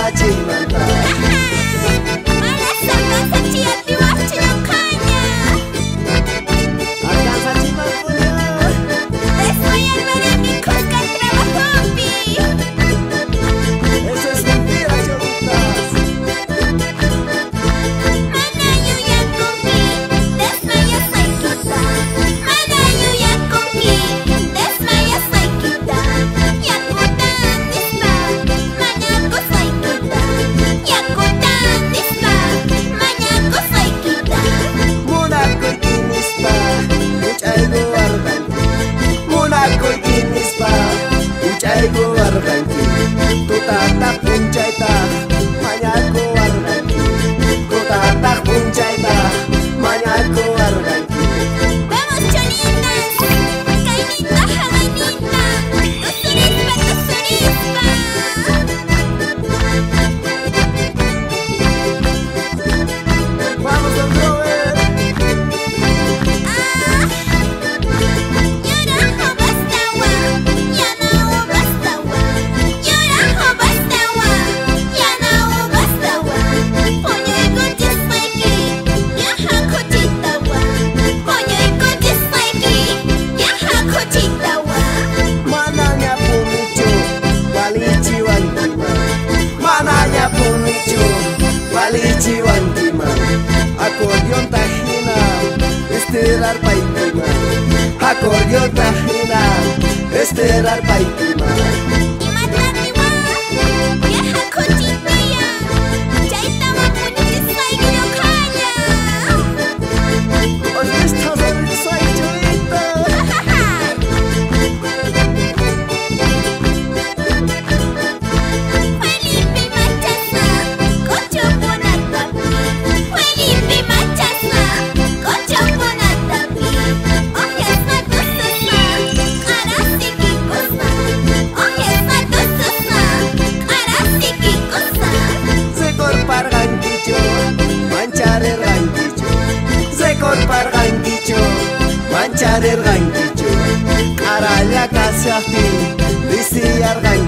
Satinata. arpa y acordeón tajina, este era arpa y tema. txarergain kitxo Araiak aziazpi, bizi argain